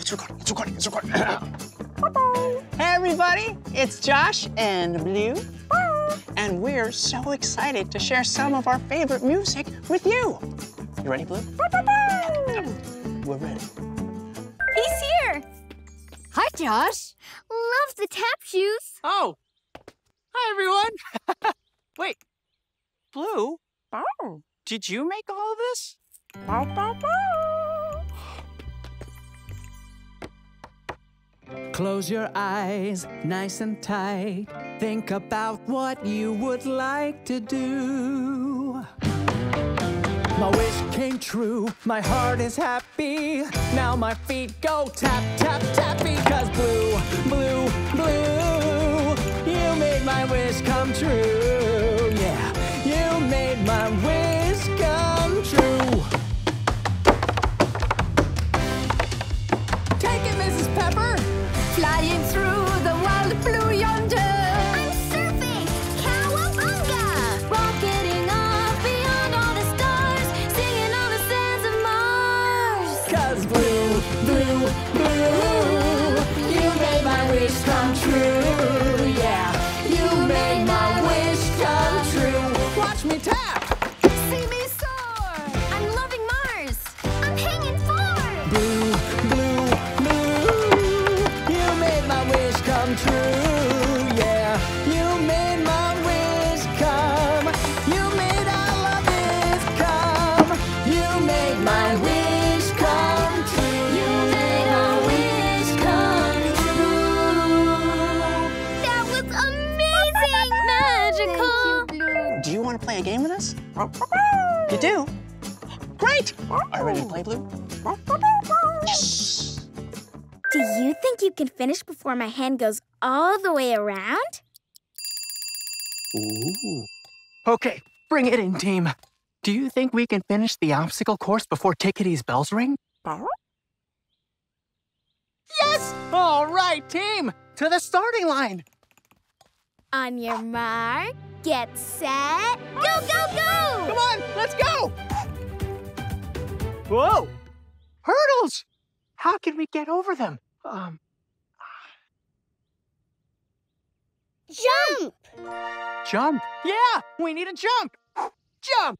It's recording. It's recording. It's recording. Hey everybody, it's Josh and Blue. And we're so excited to share some of our favorite music with you. You ready, Blue? We're ready. He's here. Hi, Josh. Love the tap shoes. Oh, hi everyone. Wait, Blue, Bow. did you make all of this? Close your eyes nice and tight. Think about what you would like to do. My wish came true, my heart is happy. Now my feet go tap, tap, tap because blue, blue, blue. You made my wish come true. Yeah, you made my wish Flying through the wild blue yonder. I'm surfing. Cowabunga. Rocketing off beyond all the stars. Singing on the sands of blue, blue, blue, you made my wish come true. Do? Great! Are you ready to play, Blue? Yes! Do you think you can finish before my hand goes all the way around? Ooh. Okay, bring it in, team. Do you think we can finish the obstacle course before Tickety's bells ring? Yes! All right, team! To the starting line! On your mark, get set, go, go, go! Come on, let's go! Whoa! Hurdles! How can we get over them? Um, Jump! jump. Yeah, we need a jump. Jump!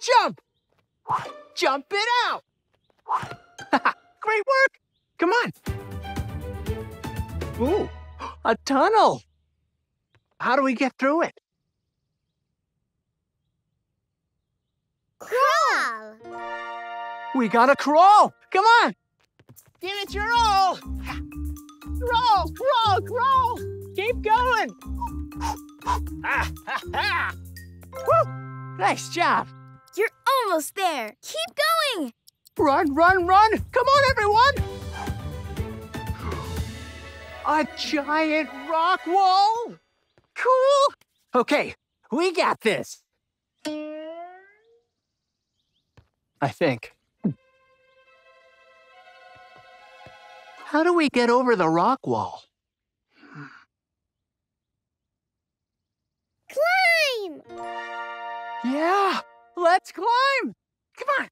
Jump! Jump it out! Great work! Come on. Ooh, a tunnel. How do we get through it? Crawl! We gotta crawl. Come on. Give it your all. Crawl, crawl, crawl. Keep going. Ah, ha, ha. Woo! Nice job. You're almost there. Keep going! Run, run, run! Come on, everyone! A giant rock wall? Cool! Okay, we got this. I think. How do we get over the rock wall? Climb! Yeah, let's climb! Come on!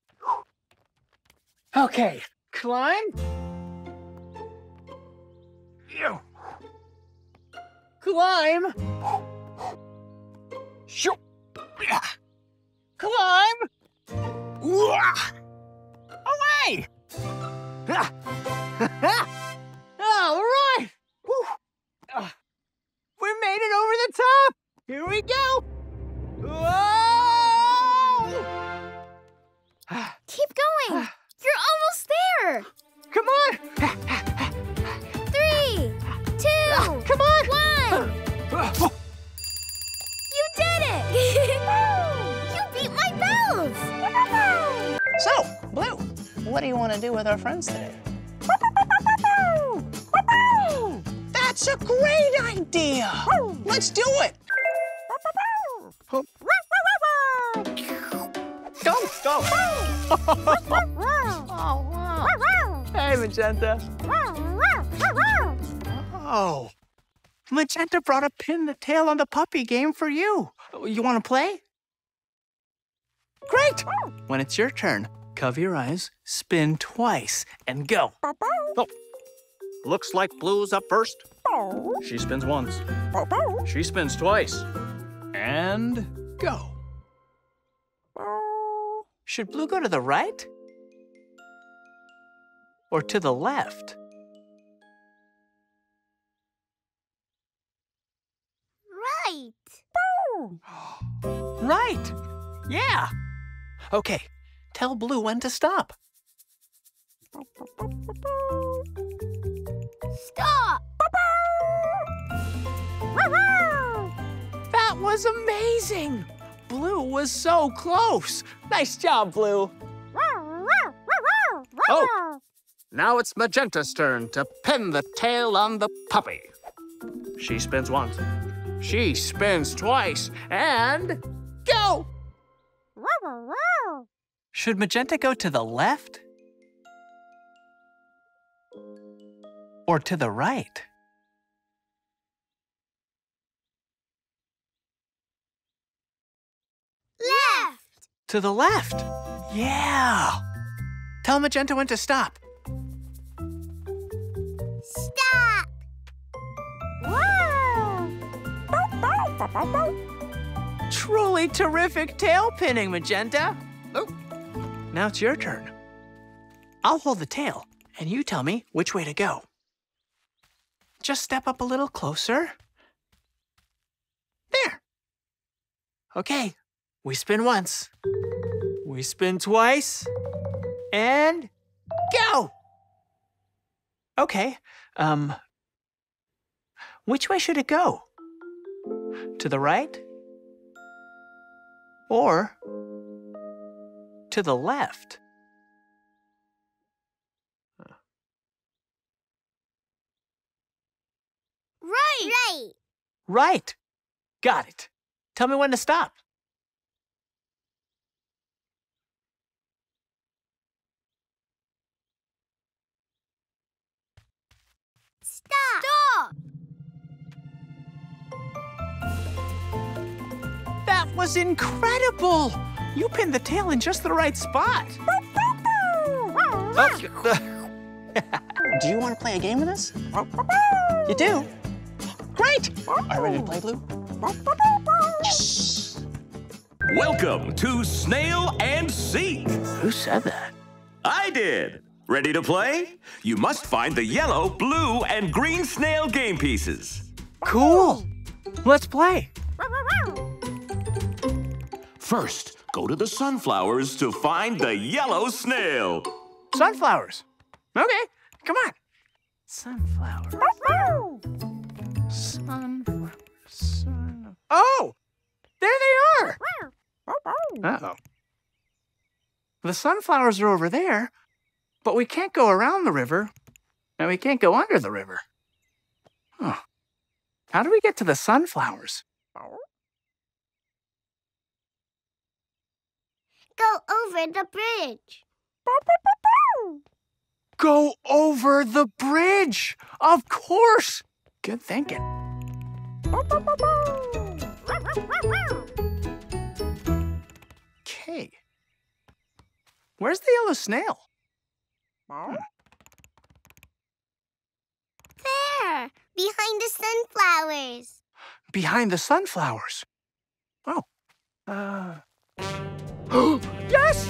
Okay, climb. Ew. Climb. Shoo. Yeah. Climb. Away. Ah. All right. We made it over the top. Here we go. Whoa! So, Blue, what do you want to do with our friends today? That's a great idea! Let's do it! Go, go! oh, wow. Hey, Magenta. Oh. Magenta brought a pin the tail on the puppy game for you. You want to play? Great! When it's your turn, Cover your eyes, spin twice, and go. Oh. Looks like Blue's up first. She spins once. She spins twice. And go. Should Blue go to the right? Or to the left? Right. Right. Yeah. Okay. Tell Blue when to stop. Stop. That was amazing. Blue was so close. Nice job, Blue. Oh. Now it's Magenta's turn to pin the tail on the puppy. She spins once. She spins twice. And go! Should Magenta go to the left? Or to the right? Left. To the left. Yeah. Tell Magenta when to stop. Stop. Truly terrific tail pinning, Magenta. Oh, now it's your turn. I'll hold the tail, and you tell me which way to go. Just step up a little closer. There. Okay, we spin once. We spin twice. And go! Okay, um, which way should it go? To the right? Or to the left? Right. Right. Right. Got it. Tell me when to stop. Stop. Stop. That was incredible! You pinned the tail in just the right spot. Oh, Do you want to play a game with us? You do? Great! Are you ready to play, Blue? Welcome to Snail and Seek. Who said that? I did. Ready to play? You must find the yellow, blue, and green snail game pieces. Cool. Let's play. First, go to the sunflowers to find the yellow snail. Sunflowers. Okay, come on. Sunflowers. Sunflowers. Sun. Oh, there they are. Uh-oh. The sunflowers are over there, but we can't go around the river, and we can't go under the river. Huh. How do we get to the sunflowers? Go over the bridge. Go over the bridge. Of course. Good thinking. Okay. Where's the yellow snail? There, behind the sunflowers. Behind the sunflowers. Oh. Uh. yes!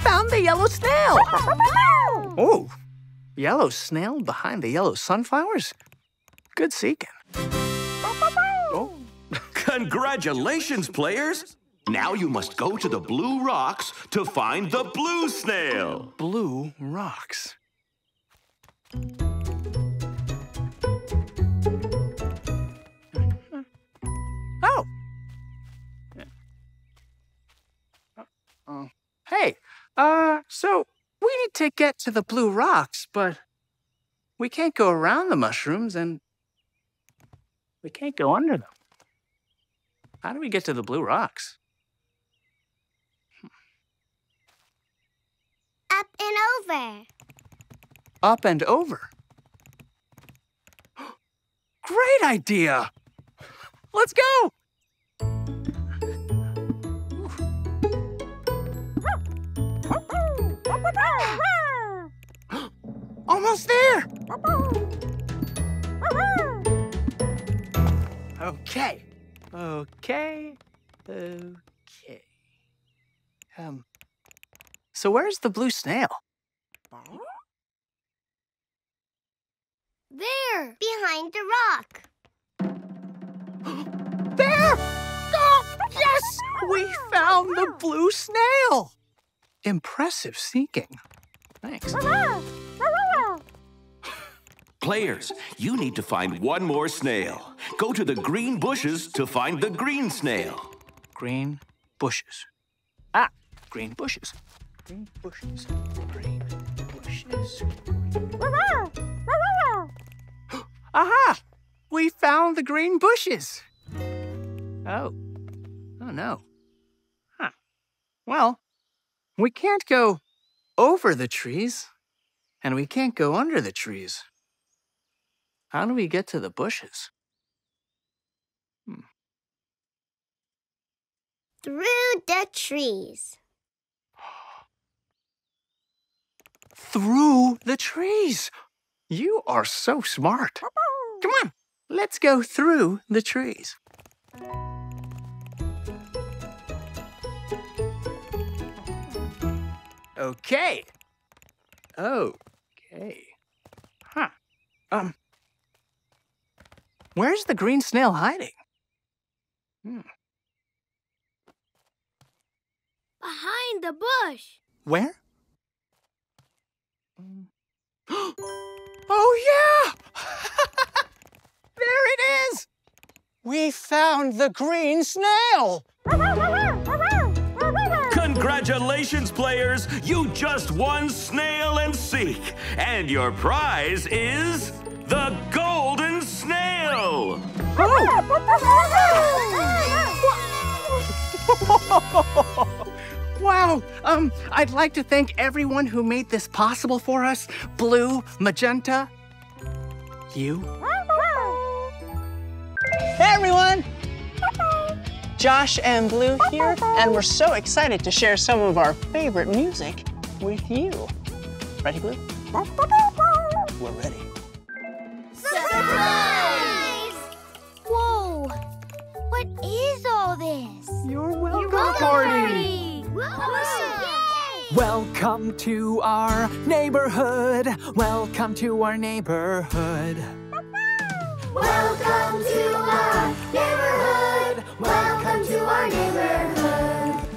Found the yellow snail! Oh. Yellow snail behind the yellow sunflowers? Good seeking. Oh. Congratulations, players! Now you must go to the blue rocks to find the blue snail. Blue rocks. Uh, so we need to get to the blue rocks, but we can't go around the mushrooms and we can't go under them. How do we get to the blue rocks? Up and over. Up and over. Great idea! Let's go! Almost there. Okay. Okay. Okay. Um. So where's the blue snail? There, behind the rock. There! Oh, yes! We found the blue snail! Impressive seeking. Thanks. Players, you need to find one more snail. Go to the green bushes to find the green snail. Green bushes. Ah, green bushes. Green bushes. Green bushes. Aha! We found the green bushes. Oh. Oh no. Huh. Well, we can't go over the trees, and we can't go under the trees. How do we get to the bushes? Hmm. Through the trees. Through the trees. You are so smart. Come on, let's go through the trees. Okay. Okay. Huh. Um. Where's the green snail hiding? Hmm. Behind the bush. Where? oh, yeah! there it is! We found the green snail! Congratulations, players! You just won Snail and Seek, and your prize is the Golden Snail! wow! Um, I'd like to thank everyone who made this possible for us. Blue, Magenta, you. Josh and Blue here, and we're so excited to share some of our favorite music with you. Ready, Blue? We're ready. Surprise! Whoa! What is all this? You're welcome, Welcome Awesome! Yay! Welcome to our neighborhood. Welcome to our neighborhood. Welcome to our neighborhood. Welcome to our neighborhood.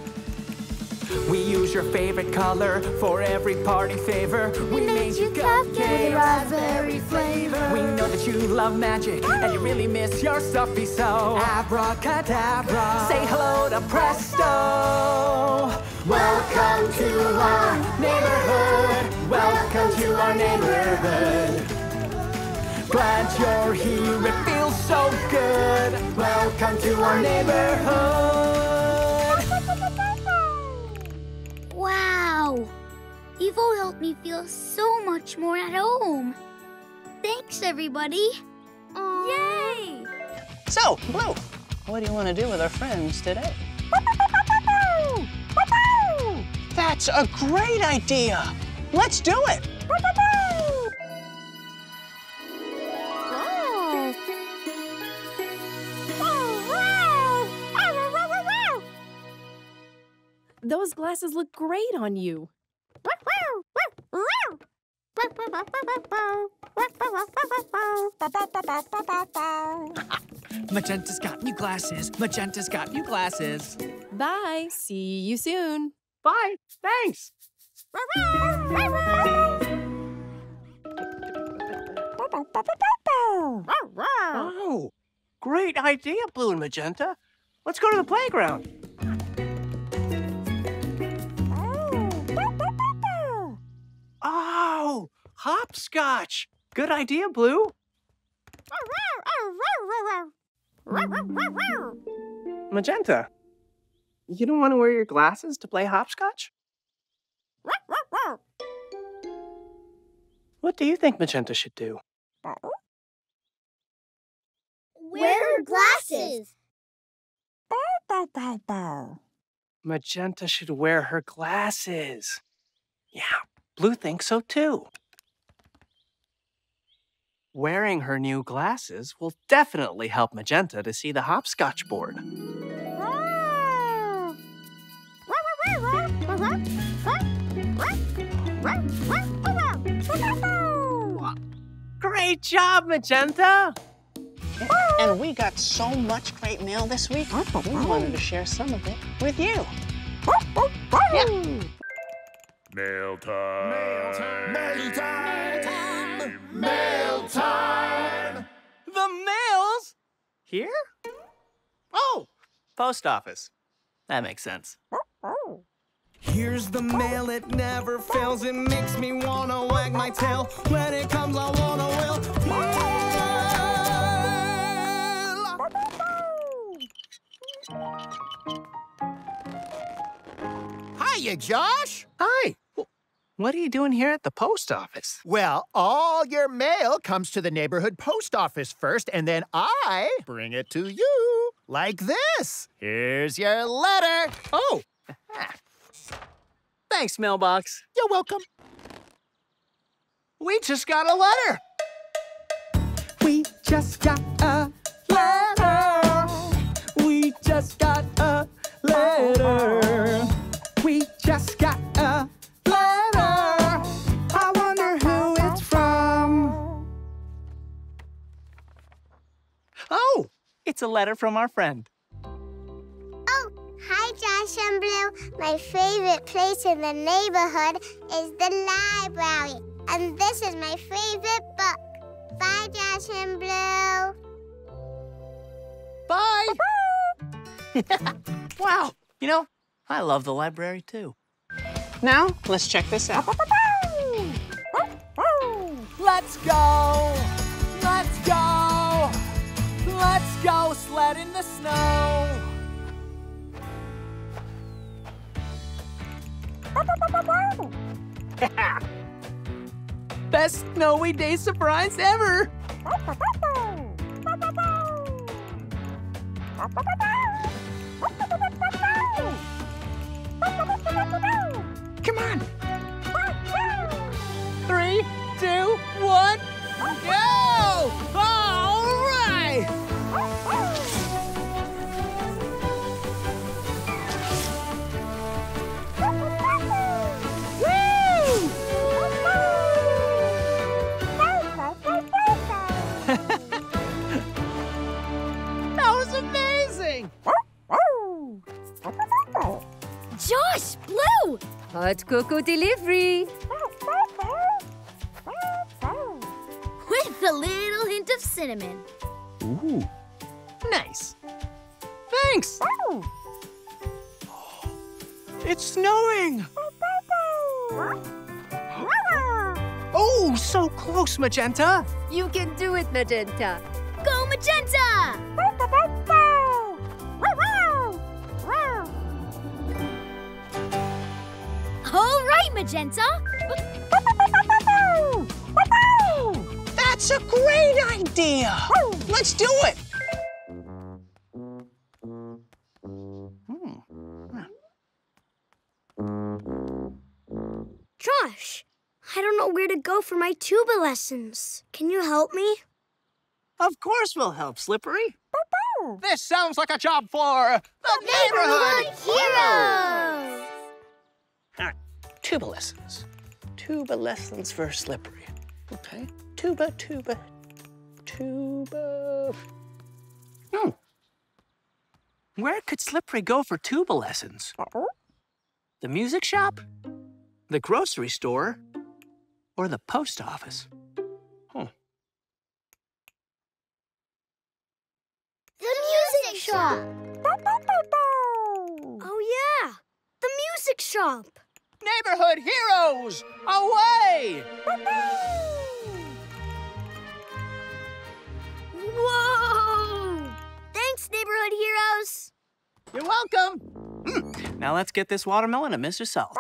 We use your favorite color for every party favor. We, made you cupcakes, raspberry flavor. We know that you love magic and you really miss your stuffy so abracadabra. Say hello to Presto. Welcome to our neighborhood. Welcome to our neighborhood. Glad you're here, so good. Welcome to our neighborhood. Wow! You've all helped me feel so much more at home. Thanks, everybody. Yay! So, Blue, what do you want to do with our friends today? That's a great idea! Let's do it! Those glasses look great on you. Magenta's got new glasses. Magenta's got new glasses. Bye. See you soon. Bye. Thanks. Oh, great idea, Blue and Magenta. Let's go to the playground. Hopscotch. Good idea, Blue. Magenta, you don't want to wear your glasses to play hopscotch? What do you think Magenta should do? Wear glasses. Magenta should wear her glasses. Yeah. Blue thinks so too. Wearing her new glasses will definitely help Magenta to see the hopscotch board. Great job, Magenta! And we got so much great mail this week, we wanted to share some of it with you. Yeah. Mail time. Mail time! Mail time! The mail's here? Oh, post office. That makes sense. Here's the mail, it never fails. It makes me wanna wag my tail. When it comes, I wanna will. Mail! Hiya, Josh. Hi. Wh- What are you doing here at the post office? Well, all your mail comes to the neighborhood post office first, and then I bring it to you like this. Here's your letter. Oh, thanks, mailbox. You're welcome. We just got a letter. We just got a letter. We just got a letter. We just got a it's a letter from our friend. Oh, hi, Josh and Blue. My favorite place in the neighborhood is the library. And this is my favorite book. Bye, Josh and Blue. Bye. wow. You know, I love the library too. Now, let's check this out. Let's go! Let's go! Go sled in the snow! Best snowy day surprise ever! Come on! Three, two, one, Hot cocoa delivery! With a little hint of cinnamon. Ooh. Nice. Thanks. It's snowing. Oh, so close, Magenta. You can do it, Magenta. Go, Magenta! Magenta. That's a great idea. Let's do it. Josh, I don't know where to go for my tuba lessons. Can you help me? Of course we'll help, Slippery. This sounds like a job for the neighborhood. Heroes! Ah, tuba lessons. Tuba lessons for Slippery. Okay. Tuba, tuba, tuba. Hmm. Where could Slippery go for tuba lessons? The music shop? The grocery store? Or the post office? Hmm. The music shop! Oh, yeah! The music shop! Neighborhood heroes, away! Whoa! Thanks, neighborhood heroes! You're welcome. Hmm. Now let's get this watermelon to Mr. Salt.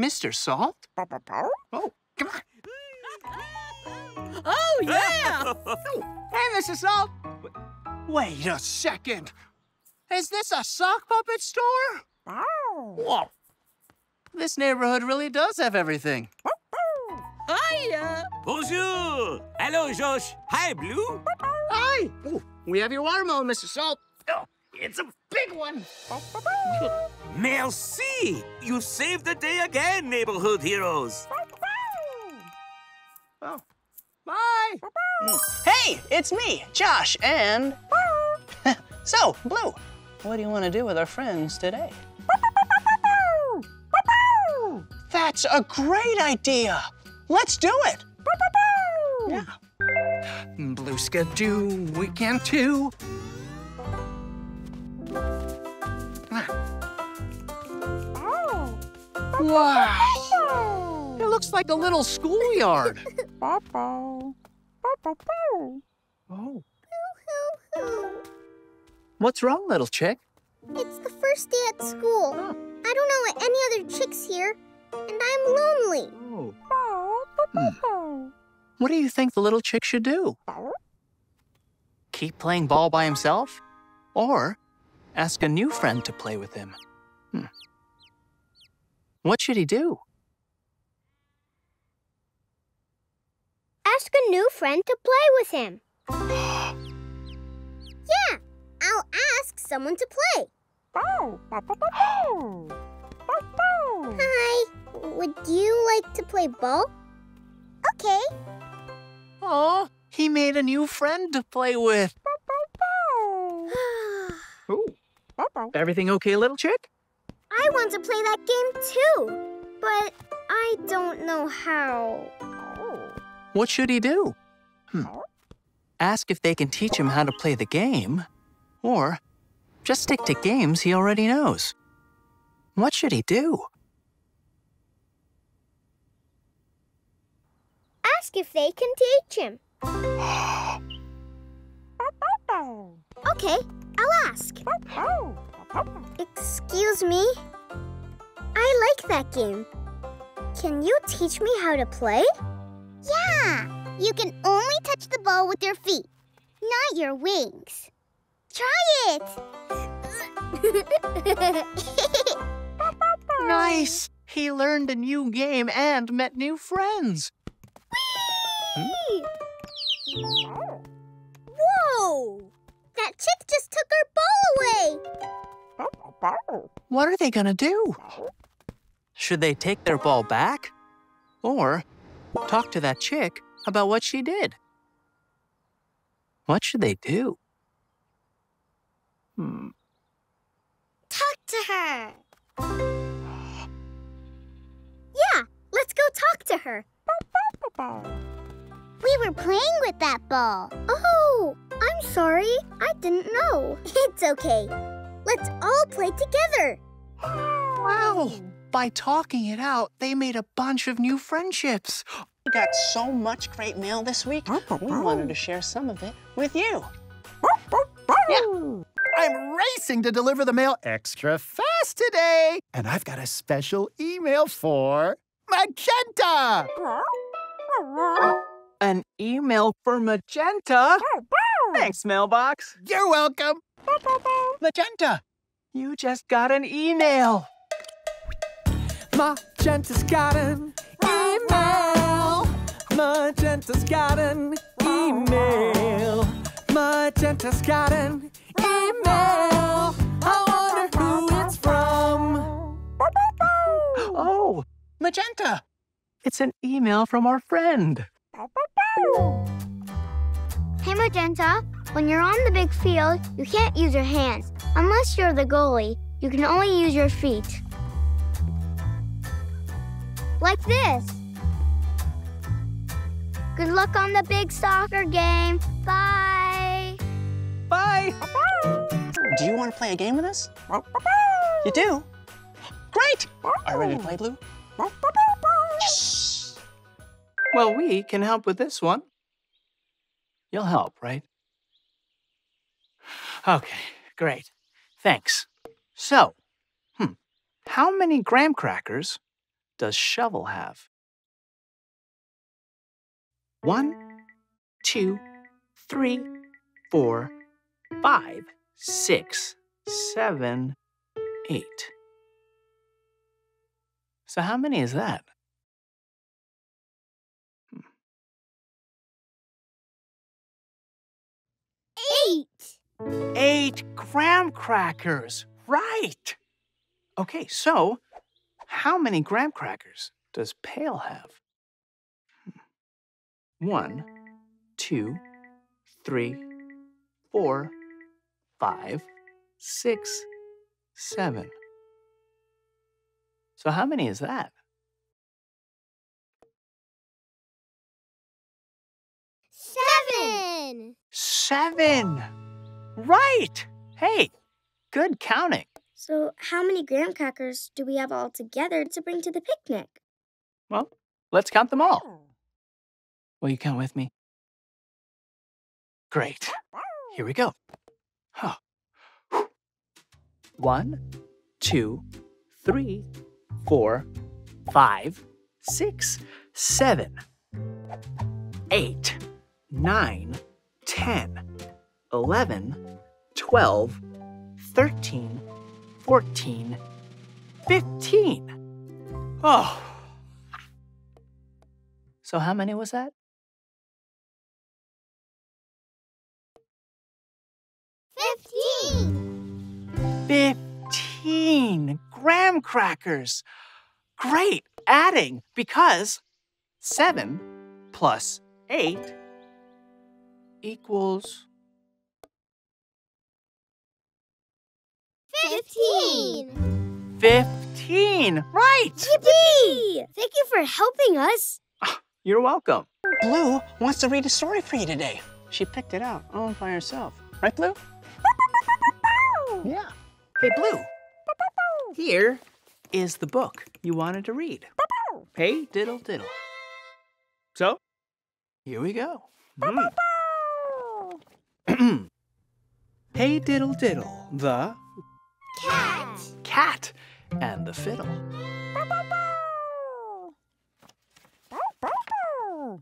Mr. Salt? Oh, come on. Oh, yeah! Hey, Mr. Salt. Wait a second. Is this a sock puppet store? Whoa. This neighborhood really does have everything. Hiya! Bonjour. Hello, Josh. Hi, Blue. Hi! Ooh, we have your watermelon, Mr. Salt. Oh, it's a big one. Merci. You saved the day again, neighborhood heroes. Oh, bye. Hey, it's me, Josh, and. so, Blue, what do you want to do with our friends today? That's a great idea. Let's do it. Yeah. Blue Skidoo, weekend two. Wow. It looks like a little schoolyard. oh. What's wrong, little chick? It's the first day at school. I don't know any other chicks here, and I'm lonely. Oh. What do you think the little chick should do? Keep playing ball by himself? Or ask a new friend to play with him? Hmm. What should he do? Ask a new friend to play with him. yeah, I'll ask someone to play. Hi, would you like to play ball? Okay. Oh, he made a new friend to play with. Ooh. Everything okay, little chick? I want to play that game too, but I don't know how. What should he do? Hmm. Ask if they can teach him how to play the game, or just stick to games he already knows. What should he do? Ask if they can teach him. Okay, I'll ask. Excuse me? I like that game. Can you teach me how to play? Yeah! You can only touch the ball with your feet, not your wings. Try it! Nice! He learned a new game and met new friends. Whoa! That chick just took our ball away! What are they gonna do? Should they take their ball back? Or talk to that chick about what she did? What should they do? Hmm. Talk to her! Yeah, let's go talk to her. We were playing with that ball. Oh, I'm sorry. I didn't know. It's okay. Let's all play together. Wow! By talking it out, they made a bunch of new friendships. We got so much great mail this week. We wanted to share some of it with you. I'm racing to deliver the mail extra fast today. And I've got a special email for Magenta. An email for Magenta? Thanks, mailbox. You're welcome. Magenta, you just got an email. Magenta's got an email. Magenta's got an email. Magenta's got an email. I wonder who it's from. Oh, Magenta. It's an email from our friend. Hey, Magenta, when you're on the big field, you can't use your hands. Unless you're the goalie, you can only use your feet. Like this. Good luck on the big soccer game. Bye. Bye. Do you want to play a game with us? You do? Great! Are you ready to play, Blue? Yes! Well, we can help with this one. You'll help, right? Okay, great. Thanks. So, hmm, how many graham crackers does Shovel have? One, two, three, four, five, six, seven, eight. So how many is that? Eight. Eight graham crackers. Right. Okay, so how many graham crackers does Pail have? Hmm. One, two, three, four, five, six, seven. So how many is that? Seven. Seven. Right. Hey, good counting. So, how many graham crackers do we have all together to bring to the picnic? Well, let's count them all. Oh. Will you count with me? Great. Here we go. Huh. One, two, three, four, five, six, seven, eight, nine, ten, eleven, twelve, thirteen, fourteen, fifteen. Oh. So how many was that? Fifteen. Fifteen graham crackers. Great adding because seven plus eight equals Fifteen. fifteen. Right. Yippee! Thank you for helping us. Ah, you're welcome. Blue wants to read a story for you today. She picked it out all by herself. Right, Blue? Yeah. Hey, Blue. Here is the book you wanted to read. Hey, diddle diddle. So, here we go. Mm. hey, diddle diddle, the Cat. cat and the fiddle.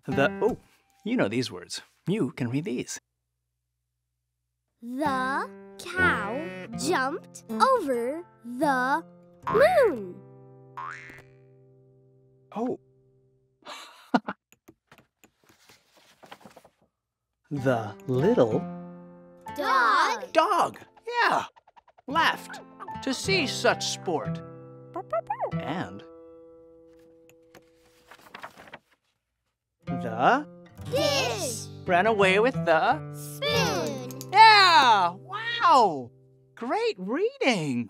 The oh, you know these words. You can read these. The cow jumped over the moon. Oh. the little Dog. dog. Yeah. Left to see such sport. And the Dish. ran away with the Spoon. Yeah! Wow! Great reading!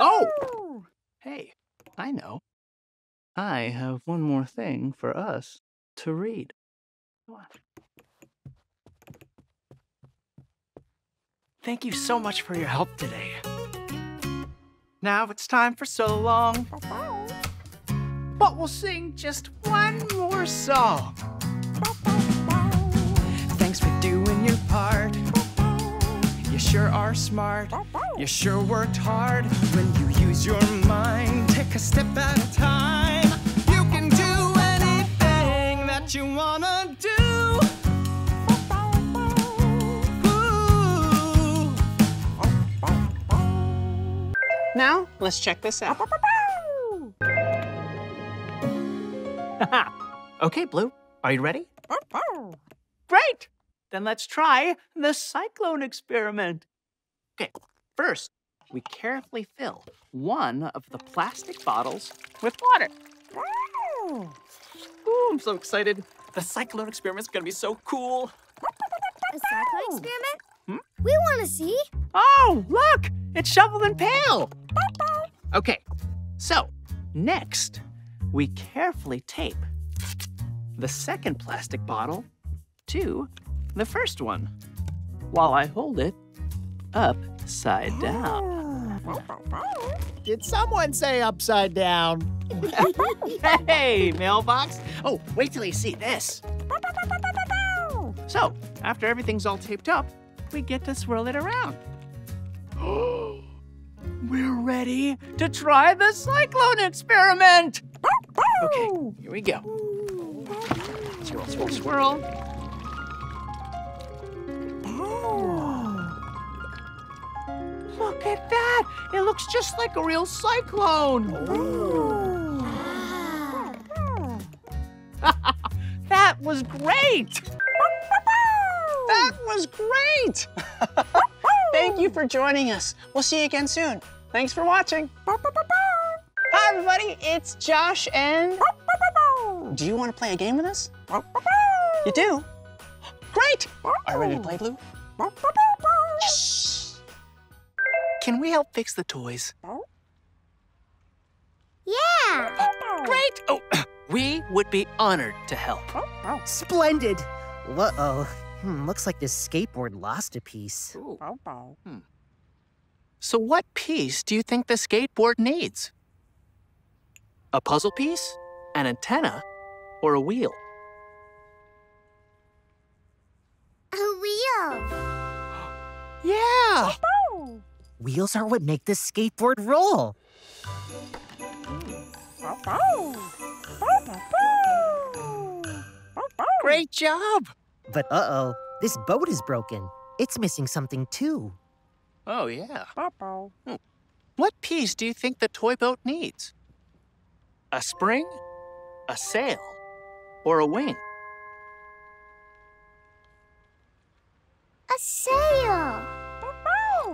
Oh! Hey, I know. I have one more thing for us to read. Thank you so much for your help today. Now it's time for so long. But we'll sing just one more song. Thanks for doing your part. You sure are smart. You sure worked hard. When you use your mind, take a step at a time. You can do anything that you wanna do. Ooh. Now, let's check this out. okay, Blue, are you ready? Great! Then let's try the cyclone experiment. Okay, first, we carefully fill one of the plastic bottles with water. Ooh, I'm so excited. The cyclone experiment's gonna be so cool. A cyclone experiment? Hmm? We want to see. Oh, look! It's Shovel and Pail! Okay, so next, we carefully tape the second plastic bottle to the first one while I hold it upside ah. down. Did someone say upside down? hey, mailbox! Oh, wait till you see this. So, after everything's all taped up, we get to swirl it around. We're ready to try the cyclone experiment! Okay, here we go. Swirl, swirl, swirl. At that! It looks just like a real cyclone. that was great! That was great! Thank you for joining us. We'll see you again soon. Thanks for watching. Hi, everybody. It's Josh and. Do you want to play a game with us? You do? Great! Are you ready to play, Blue? Can we help fix the toys? Yeah. Great! Oh, we would be honored to help. Splendid. Uh-oh. Hmm, looks like this skateboard lost a piece. So, what piece do you think the skateboard needs? A puzzle piece, an antenna, or a wheel? A wheel. Yeah! Wheels are what make this skateboard roll. Great job! But uh-oh, this boat is broken. It's missing something too. Oh, yeah. Hmm. What piece do you think the toy boat needs? A spring, a sail, or a wing? A sail.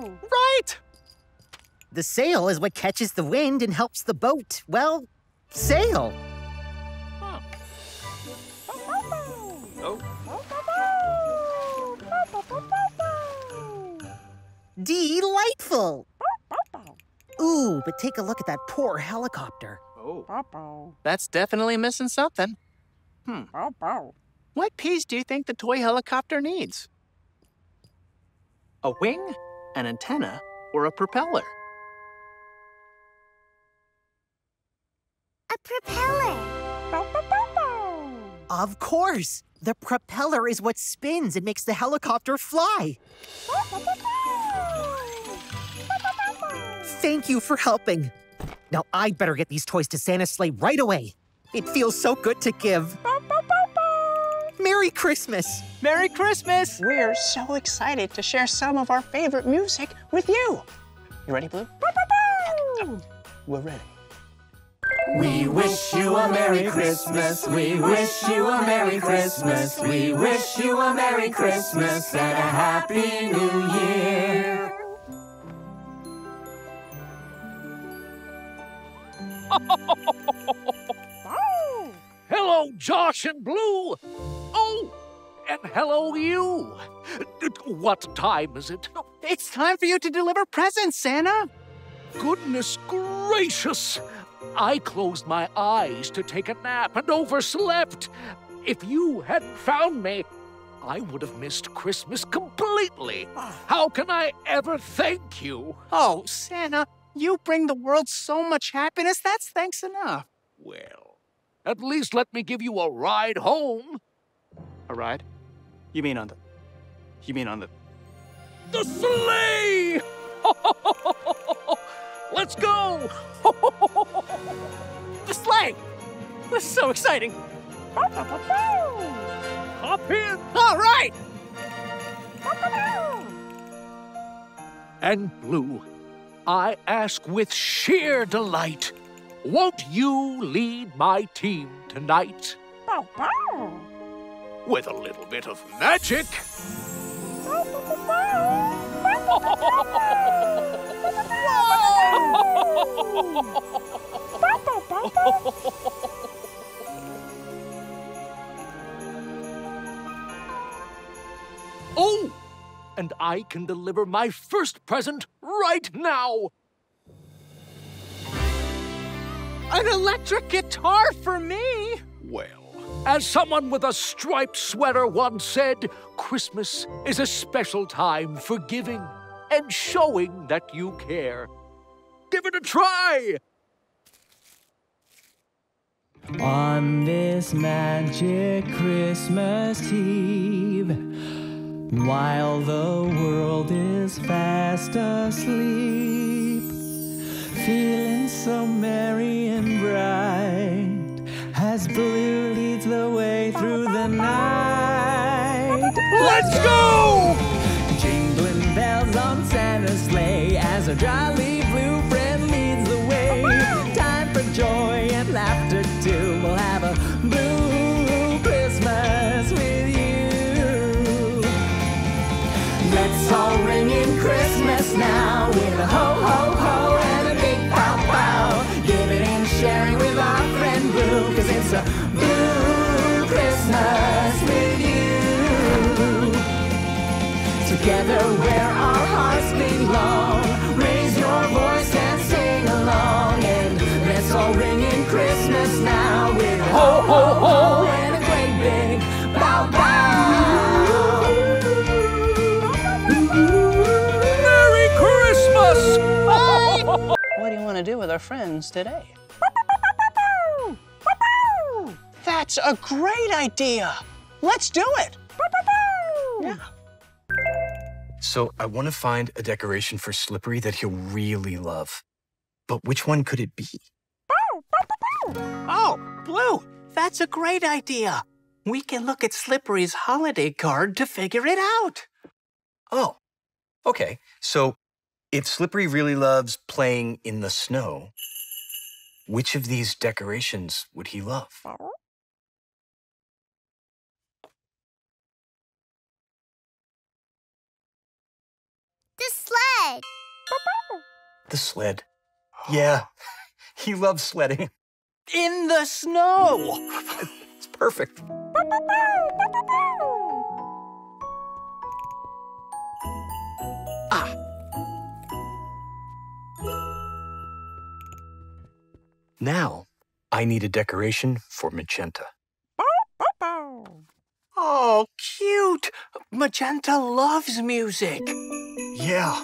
Right! The sail is what catches the wind and helps the boat, well, sail. Delightful! Ooh, but take a look at that poor helicopter. Oh. That's definitely missing something. Hmm. What piece do you think the toy helicopter needs? A wing, an antenna, or a propeller? A propeller. Of course! The propeller is what spins and makes the helicopter fly. Thank you for helping. Now I'd better get these toys to Santa's sleigh right away. It feels so good to give. Merry Christmas! Merry Christmas! We're so excited to share some of our favorite music with you. You ready, Blue? We're ready. We wish you a Merry Christmas. We wish you a Merry Christmas. We wish you a Merry Christmas and a Happy New Year. Hello, Josh and Blue. And hello, you. What time is it? It's time for you to deliver presents, Santa. Goodness gracious! I closed my eyes to take a nap and overslept. If you hadn't found me, I would have missed Christmas completely. How can I ever thank you? Oh, Santa, you bring the world so much happiness. That's thanks enough. Well, at least let me give you a ride home. A ride? You mean on the. You mean on the. The sleigh! Let's go! The sleigh! This is so exciting. Hop in! All right! And Blue, I ask with sheer delight, won't you lead my team tonight? With a little bit of magic. Oh, and I can deliver my first present right now. An electric guitar for me. Well, as someone with a striped sweater once said, Christmas is a special time for giving and showing that you care. Give it a try! On this magic Christmas Eve, while the world is fast asleep, feeling so merry and bright, as Blue leads the way through the night. Let's go! Jingling bells on Santa's sleigh as our jolly blue friend leads the way. Time for joy do you want to do with our friends today? That's a great idea. Let's do it. Yeah. So I want to find a decoration for Slippery that he'll really love. But which one could it be? Oh, Blue, that's a great idea. We can look at Slippery's holiday card to figure it out. Oh, okay. So if Slippery really loves playing in the snow, which of these decorations would he love? The sled. The sled. Yeah, he loves sledding. In the snow. It's perfect. Now, I need a decoration for Magenta. oh, cute. Magenta loves music. Yeah.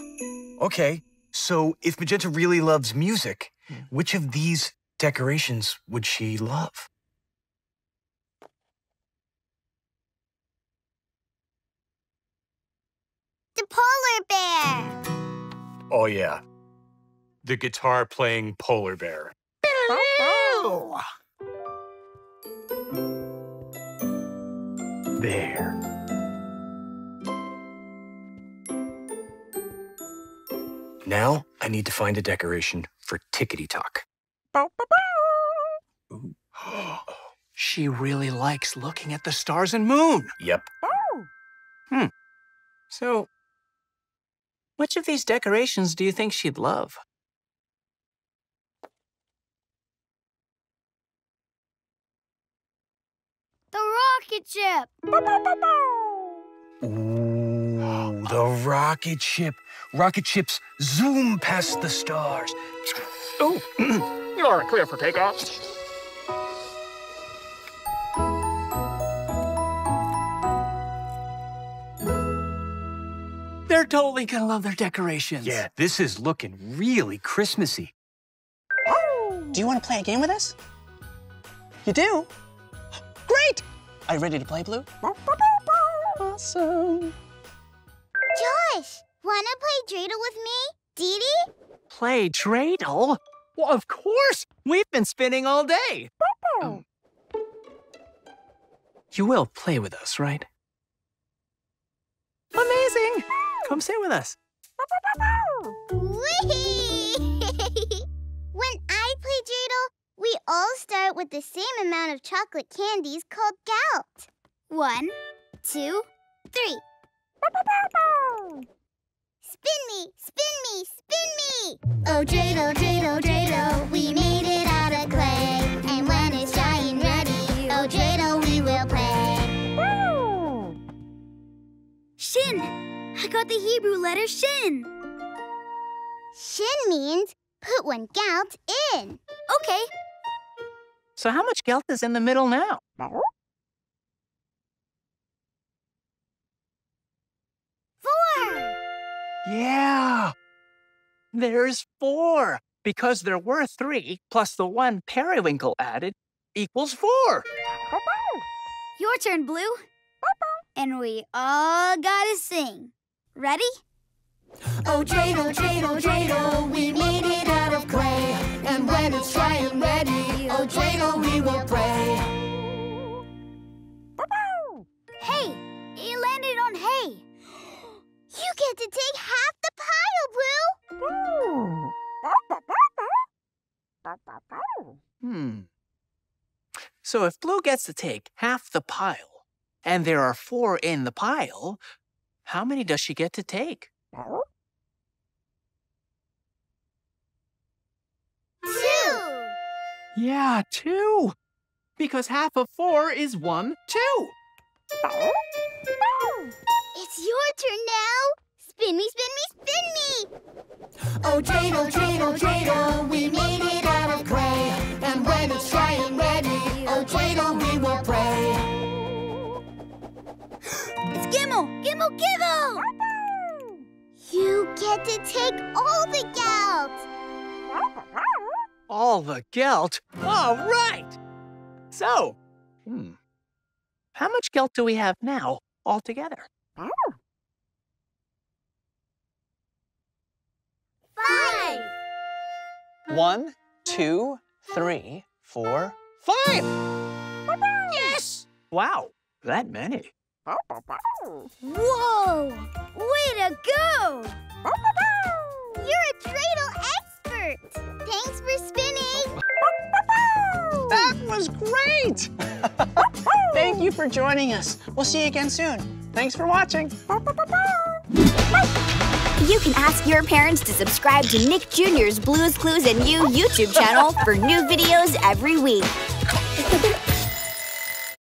Okay. So if Magenta really loves music, which of these decorations would she love? The polar bear. Oh, yeah. The guitar playing polar bear. There. Now I need to find a decoration for Tickety Tock. She really likes looking at the stars and moon. Yep. Hmm. So, which of these decorations do you think she'd love? The rocket ship. Ooh, the rocket ship. Rocket ships zoom past the stars. Oh, mm-hmm. you're clear for takeoff. They're totally gonna love their decorations. Yeah, this is looking really Christmassy. Do you want to play a game with us? You do? Great! Are you ready to play, Blue? Awesome. Josh, wanna play dreidel with me? Dee Dee? Play dreidel? Well, of course. We've been spinning all day. You will play with us, right? Amazing. Come sit with us. Whee! when I play dreidel, we all start with the same amount of chocolate candies called gelt. One, two, three. Spin me, spin me, spin me! Oh, dreidel, dreidel, dreidel, we made it out of clay. And when it's dry and ready, oh, dreidel, we will play. Shin! I got the Hebrew letter Shin. Shin means put one gelt in. Okay. So how much gelt is in the middle now? Four! Yeah. There's four. Because there were three, plus the one Periwinkle added, equals four. Your turn, Blue. And we all gotta sing. Ready? Oh, dreidel, dreidel, dreidel, we made it out of clay. And when it's dry and ready, oh, dreidel, we will pray. Hey, it landed on hay. You get to take half the pile, Blue! Hmm. So if Blue gets to take half the pile, and there are four in the pile, how many does she get to take? Two! Yeah, two. Because half of four is one, two. Oh. It's your turn now. Spin me, spin me, spin me. Oh, dreidel, dreidel, dreidel, we made it out of clay. And when it's dry and ready, oh, dreidel, we will play. It's Gimmel, Gimmel, Gimmel. You get to take all the gelt. All the gelt. All right. So, hmm, how much gelt do we have now altogether? Five. One, two, three, four, five. Yes! Wow, that many. Whoa! Way to go! You're a dreidel expert. Thanks for spinning. That was great! Thank you for joining us. We'll see you again soon. Thanks for watching. You can ask your parents to subscribe to Nick Jr.'s Blue's Clues and You YouTube channel for new videos every week.